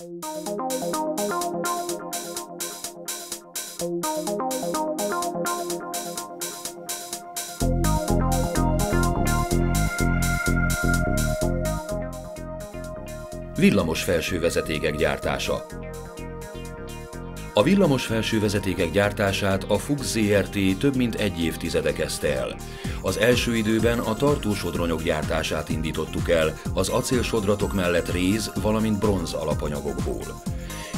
Villamos felsővezetékek gyártása A villamos felsővezetékek gyártását a Fuchs ZRT több mint egy évtizede kezdte el. Az első időben a tartósodronyok gyártását indítottuk el, az acélsodratok mellett réz, valamint bronz alapanyagokból.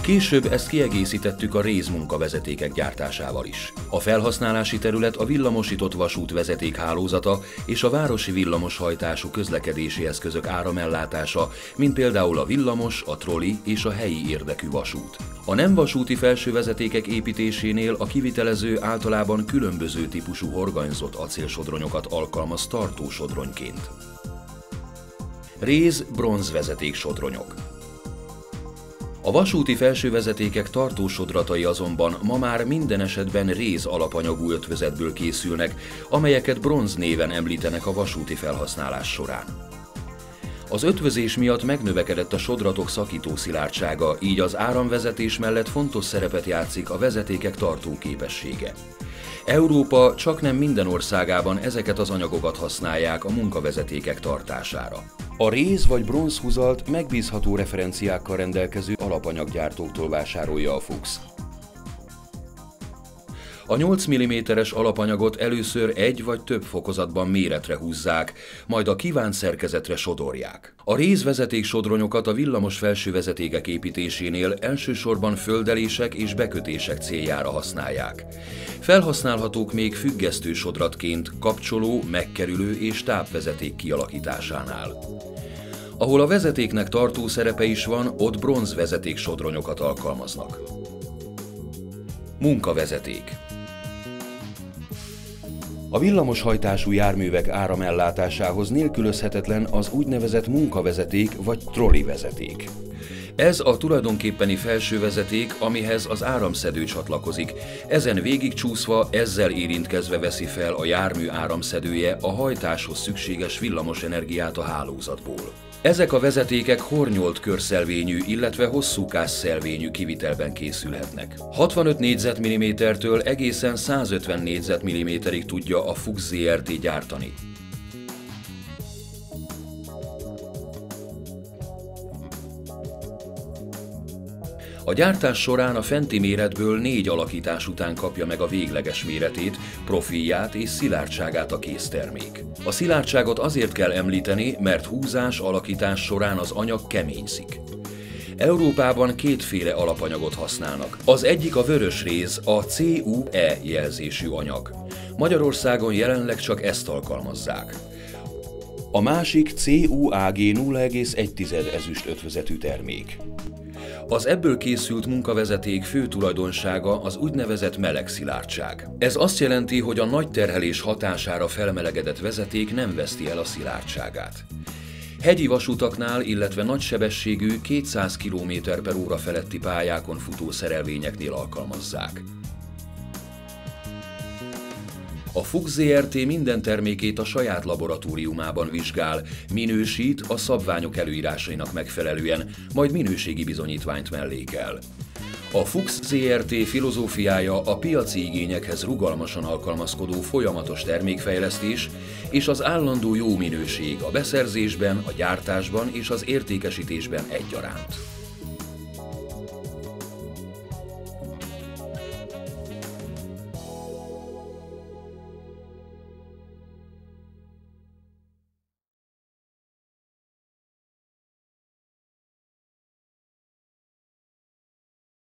Később ezt kiegészítettük a rézmunkavezetékek gyártásával is. A felhasználási terület a villamosított vasút vezetékhálózata és a városi villamoshajtású közlekedési eszközök áramellátása, mint például a villamos, a troli és a helyi érdekű vasút. A nem vasúti felsővezetékek építésénél a kivitelező általában különböző típusú horganyzott acélsodronyokat alkalmaz tartósodronyként. Réz bronzvezeték sodronyok. A vasúti felsővezetékek tartósodratai azonban ma már minden esetben réz alapanyagú ötvözetből készülnek, amelyeket bronz néven említenek a vasúti felhasználás során. Az ötvözés miatt megnövekedett a sodratok szakító szilárdsága, így az áramvezetés mellett fontos szerepet játszik a vezetékek tartóképessége. Európa csak nem minden országában ezeket az anyagokat használják a munkavezetékek tartására. A réz vagy bronzhuzalt megbízható referenciákkal rendelkező alapanyaggyártóktól vásárolja a Fuchs. A 8 mm-es alapanyagot először egy vagy több fokozatban méretre húzzák, majd a kívánt szerkezetre sodorják. A rézvezeték sodronyokat a villamos felsővezetékek építésénél elsősorban földelések és bekötések céljára használják. Felhasználhatók még függesztő sodratként kapcsoló, megkerülő és tápvezeték kialakításánál. Ahol a vezetéknek tartó szerepe is van, ott bronzvezeték sodronyokat alkalmaznak. Munkavezeték a villamoshajtású járművek áramellátásához nélkülözhetetlen az úgynevezett munkavezeték vagy trollivezeték. Ez a tulajdonképpeni felső vezeték, amihez az áramszedő csatlakozik. Ezen végigcsúszva, ezzel érintkezve veszi fel a jármű áramszedője a hajtáshoz szükséges villamos energiát a hálózatból. Ezek a vezetékek hornyolt körszelvényű, illetve hosszúkás szelvényű kivitelben készülhetnek. 65 négyzetmillimétertől egészen 150 négyzetmilliméterig tudja a Fuchs ZRT gyártani. A gyártás során a fenti méretből négy alakítás után kapja meg a végleges méretét, profilját és szilárdságát a késztermék. A szilárdságot azért kell említeni, mert húzás alakítás során az anyag keményszik. Európában kétféle alapanyagot használnak. Az egyik a vörös réz, a CUE jelzésű anyag. Magyarországon jelenleg csak ezt alkalmazzák. A másik CUAG 0,1 ezüst ötvözetű termék. Az ebből készült munkavezeték fő tulajdonsága az úgynevezett meleg szilárdság. Ez azt jelenti, hogy a nagy terhelés hatására felmelegedett vezeték nem veszti el a szilárdságát. Hegyi vasutaknál, illetve nagysebességű 200 km per óra feletti pályákon futó szerelvényeknél alkalmazzák. A Fuchs ZRT minden termékét a saját laboratóriumában vizsgál, minősít a szabványok előírásainak megfelelően, majd minőségi bizonyítványt mellékel. A Fuchs ZRT filozófiája a piaci igényekhez rugalmasan alkalmazkodó folyamatos termékfejlesztés és az állandó jó minőség a beszerzésben, a gyártásban és az értékesítésben egyaránt.